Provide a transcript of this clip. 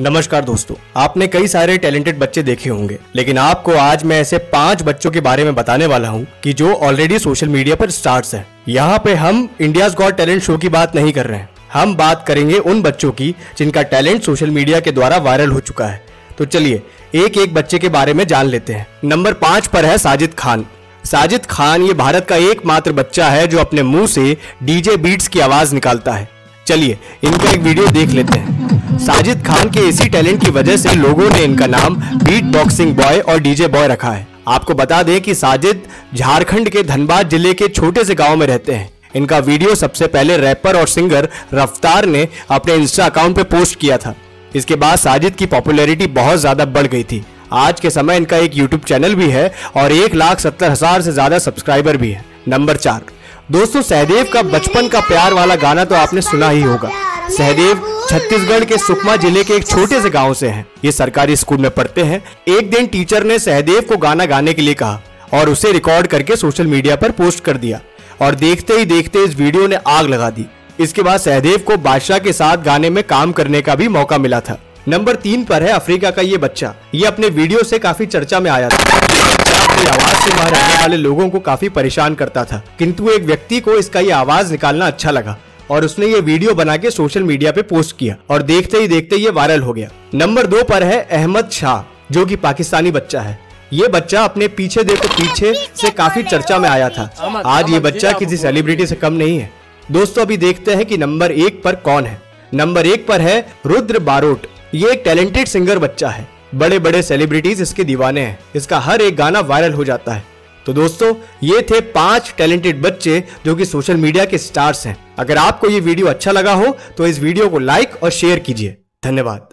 नमस्कार दोस्तों, आपने कई सारे टैलेंटेड बच्चे देखे होंगे, लेकिन आपको आज मैं ऐसे पाँच बच्चों के बारे में बताने वाला हूँ कि जो ऑलरेडी सोशल मीडिया पर स्टार्स हैं। यहाँ पे हम इंडिया गॉड टैलेंट शो की बात नहीं कर रहे हैं। हम बात करेंगे उन बच्चों की जिनका टैलेंट सोशल मीडिया के द्वारा वायरल हो चुका है। तो चलिए एक एक बच्चे के बारे में जान लेते हैं। नंबर पाँच पर है साजिद खान। साजिद खान ये भारत का एकमात्र बच्चा है जो अपने मुँह से डीजे बीट्स की आवाज़ निकालता है। चलिए, इनका एक वीडियो देख लेते हैं। साजिद खान के इसी टैलेंट की वजह से लोगों ने इनका नाम बीट बॉक्सिंग बॉय और डीजे बॉय रखा है। आपको बता दें कि साजिद झारखंड के धनबाद ज़िले के छोटे से गाँव में रहते हैं। इनका वीडियो सबसे पहले रैपर और सिंगर रफ्तार ने अपने इंस्टा अकाउंट पे पोस्ट किया था। इसके बाद साजिद की पॉपुलैरिटी बहुत ज़्यादा बढ़ गई थी। आज के समय इनका एक यूट्यूब चैनल भी है और एक लाख सत्तर हज़ार से ज़्यादा सब्सक्राइबर भी है। नंबर चार। दोस्तों, सहदेव का बचपन का प्यार वाला गाना तो आपने सुना ही होगा। सहदेव छत्तीसगढ़ के सुकमा ज़िले के एक छोटे से गाँव से हैं। ये सरकारी स्कूल में पढ़ते हैं। एक दिन टीचर ने सहदेव को गाना गाने के लिए कहा और उसे रिकॉर्ड करके सोशल मीडिया पर पोस्ट कर दिया और देखते ही देखते इस वीडियो ने आग लगा दी। इसके बाद सहदेव को बादशाह के साथ गाने में काम करने का भी मौका मिला था। नंबर तीन पर है अफ्रीका का ये बच्चा। ये अपने वीडियो से काफ़ी चर्चा में आया था। अपनी आवाज़ से वहाँ रहने वाले लोगों को काफ़ी परेशान करता था। किंतु एक व्यक्ति को इसका ये आवाज़ निकालना अच्छा लगा और उसने ये वीडियो बना के सोशल मीडिया पे पोस्ट किया और देखते ही देखते ये वायरल हो गया। नंबर दो पर है अहमद शाह, जो कि पाकिस्तानी बच्चा है। ये बच्चा अपने पीछे देखो पीछे से काफ़ी चर्चा में आया था। आज ये बच्चा किसी सेलिब्रिटी से कम नहीं है। दोस्तों, अभी देखते हैं कि नंबर एक पर कौन है। नंबर एक पर है रुद्र बारोट। ये एक टैलेंटेड सिंगर बच्चा है। बड़े बड़े सेलिब्रिटीज इसके दीवाने हैं। इसका हर एक गाना वायरल हो जाता है। तो दोस्तों, ये थे पाँच टैलेंटेड बच्चे जो कि सोशल मीडिया के स्टार्स हैं। अगर आपको ये वीडियो अच्छा लगा हो तो इस वीडियो को लाइक और शेयर कीजिए। धन्यवाद।